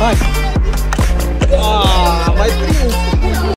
Bye.